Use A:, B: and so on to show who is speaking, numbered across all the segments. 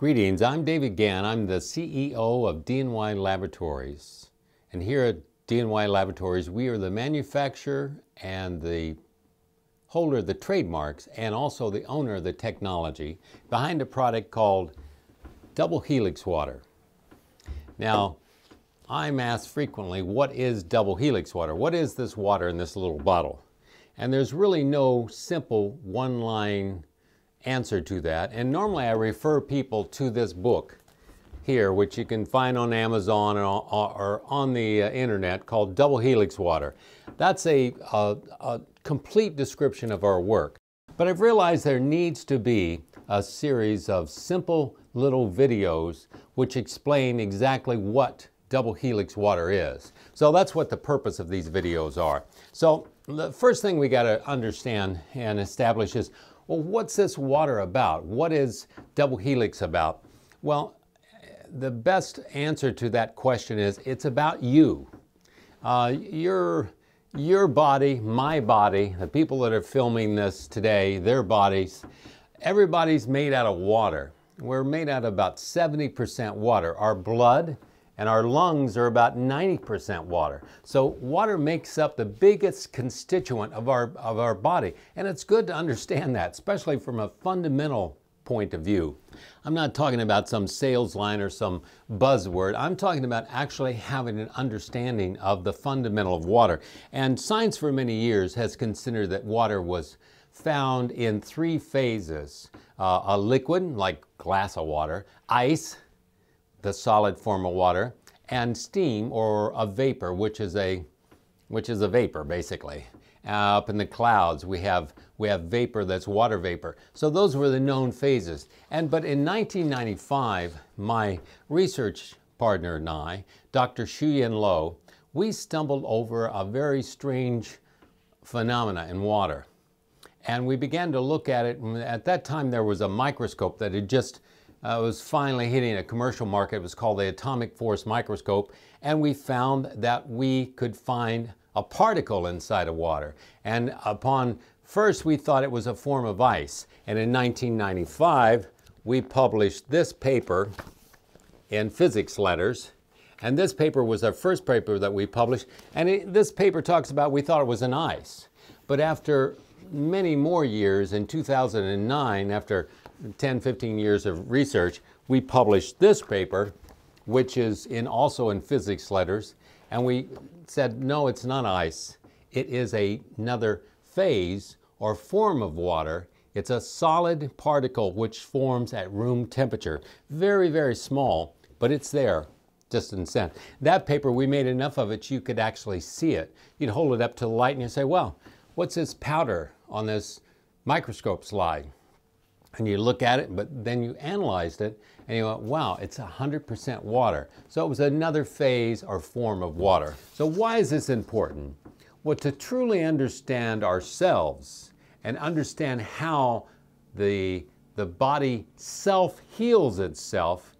A: Greetings, I'm David Gann. I'm the CEO of D&Y Laboratories. And here at D&Y Laboratories, we are the manufacturer and the holder of the trademarks and also the owner of the technology behind a product called Double Helix Water. Now, I'm asked frequently, what is Double Helix Water? What is this water in this little bottle? And there's really no simple one-line answer to that. And normally I refer people to this book here, which you can find on Amazon or, on the uh, internet called Double Helix Water. That's a, a, a complete description of our work. But I've realized there needs to be a series of simple little videos which explain exactly what double helix water is. So that's what the purpose of these videos are. So the first thing we got to understand and establish is well, what's this water about? What is double helix about? Well, the best answer to that question is it's about you. Uh, your, your body, my body, the people that are filming this today, their bodies, everybody's made out of water. We're made out of about 70% water. Our blood and our lungs are about 90% water. So water makes up the biggest constituent of our, of our body. And it's good to understand that, especially from a fundamental point of view. I'm not talking about some sales line or some buzzword. I'm talking about actually having an understanding of the fundamental of water. And science for many years has considered that water was found in three phases. Uh, a liquid, like glass of water, ice, the solid form of water, and steam or a vapor, which is a which is a vapor basically. Uh, up in the clouds, we have we have vapor that's water vapor. So those were the known phases. And but in 1995, my research partner and I, Dr. Shui-Yin Lo, we stumbled over a very strange phenomena in water. And we began to look at it. And at that time, there was a microscope that had just uh, was finally hitting a commercial market. It was called the atomic force microscope. And we found that we could find a particle inside of water. And upon first, we thought it was a form of ice. And in 1995, we published this paper in physics letters. And this paper was our first paper that we published. And it, this paper talks about we thought it was an ice. But after many more years, in 2009, after 10, 15 years of research, we published this paper, which is in also in physics letters, and we said, no, it's not ice. It is a, another phase or form of water. It's a solid particle which forms at room temperature. Very, very small, but it's there just in sense. That paper, we made enough of it you could actually see it. You'd hold it up to the light and you'd say, well, what's this powder on this microscope slide? And you look at it, but then you analyzed it and you went, wow, it's 100% water. So it was another phase or form of water. So why is this important? Well, to truly understand ourselves and understand how the, the body self-heals itself,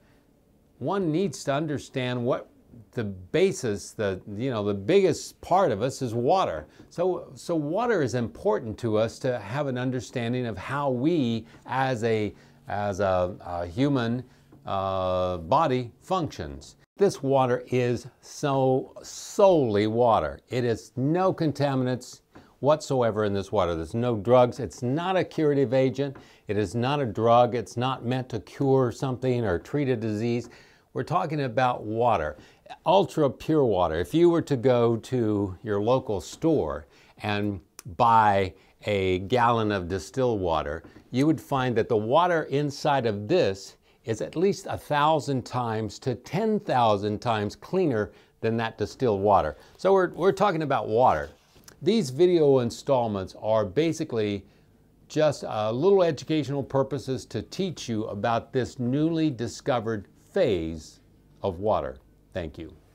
A: one needs to understand what the basis, the you know, the biggest part of us is water. So so water is important to us to have an understanding of how we, as a as a, a human uh, body, functions. This water is so solely water. It is no contaminants whatsoever in this water. There's no drugs. It's not a curative agent. It is not a drug. It's not meant to cure something or treat a disease. We're talking about water ultra pure water, if you were to go to your local store and buy a gallon of distilled water, you would find that the water inside of this is at least a thousand times to 10,000 times cleaner than that distilled water. So we're, we're talking about water. These video installments are basically just uh, little educational purposes to teach you about this newly discovered phase of water. Thank you.